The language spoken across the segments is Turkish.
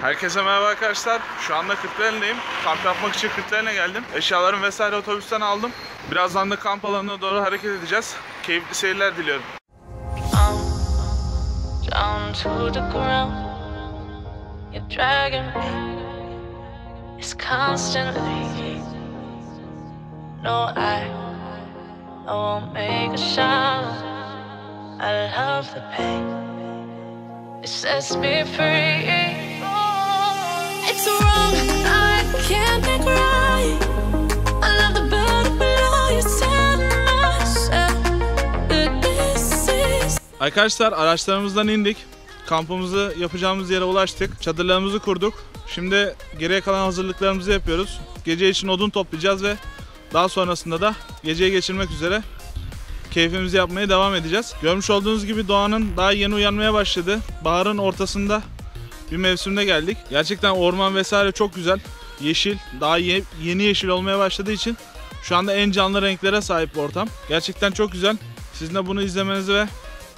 Herkese merhaba arkadaşlar. Şu anda Kırklareli'ndeyim. Kamp yapmak için Kırklareli'ne geldim. Eşyalarımı vesaire otobüsten aldım. Birazdan da kamp alanına doğru hareket edeceğiz. Keyifli seyirler diliyorum. It sets me free. Arkadaşlar araçlarımızdan indik. Kampımızı yapacağımız yere ulaştık. Çadırlarımızı kurduk. Şimdi geriye kalan hazırlıklarımızı yapıyoruz. Gece için odun toplayacağız ve daha sonrasında da geceyi geçirmek üzere keyfimizi yapmaya devam edeceğiz. Görmüş olduğunuz gibi doğanın daha yeni uyanmaya başladı. Baharın ortasında bir mevsimde geldik. Gerçekten orman vesaire çok güzel. Yeşil, daha ye- yeni yeşil olmaya başladığı için şu anda en canlı renklere sahip ortam. Gerçekten çok güzel. Sizin de bunu izlemenizi ve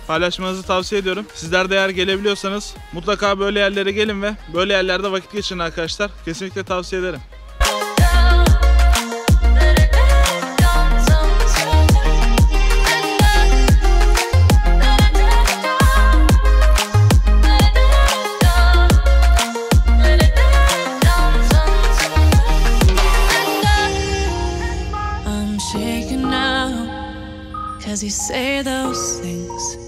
paylaşmanızı tavsiye ediyorum. Sizler de eğer gelebiliyorsanız mutlaka böyle yerlere gelin ve böyle yerlerde vakit geçirin arkadaşlar. Kesinlikle tavsiye ederim. Cause you say those things,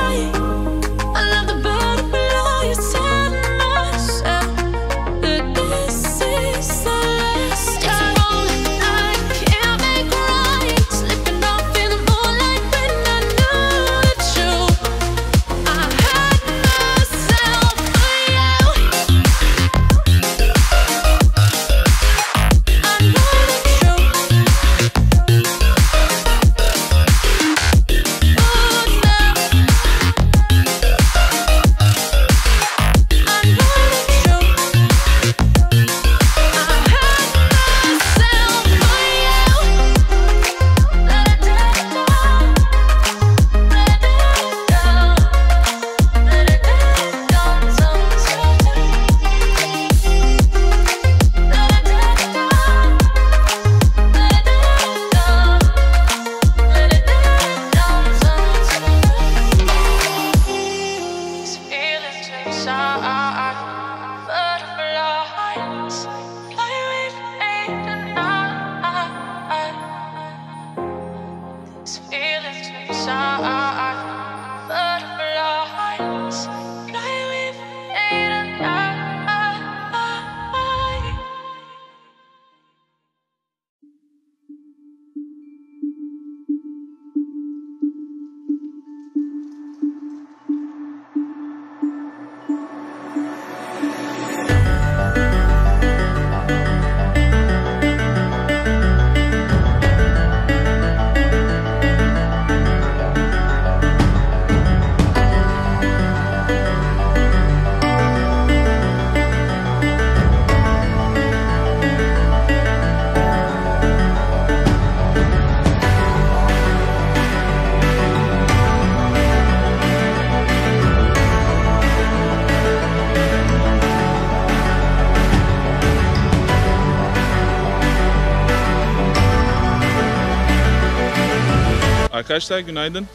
Arkadaşlar günaydın.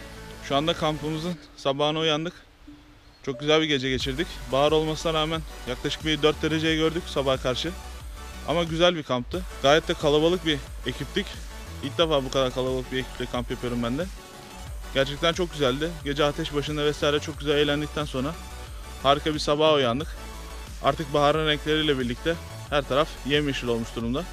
Şu anda kampımızın sabahına uyandık. Çok güzel bir gece geçirdik. Bahar olmasına rağmen yaklaşık bir 4 dereceyi gördük sabah karşı. Ama güzel bir kamptı. Gayet de kalabalık bir ekiptik. İlk defa bu kadar kalabalık bir ekiple kamp yapıyorum ben de. Gerçekten çok güzeldi. Gece ateş başında vesaire çok güzel eğlendikten sonra harika bir sabaha uyandık. Artık baharın renkleriyle birlikte her taraf yemyeşil olmuş durumda.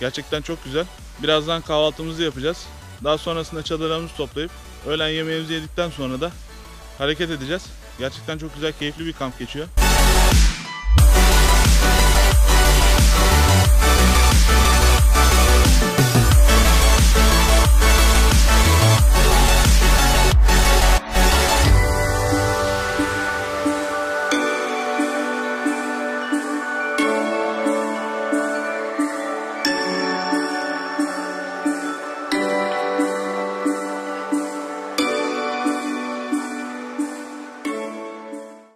Gerçekten çok güzel. Birazdan kahvaltımızı yapacağız. Daha sonrasında çadırlarımızı toplayıp öğlen yemeğimizi yedikten sonra da hareket edeceğiz. Gerçekten çok güzel, keyifli bir kamp geçiyor.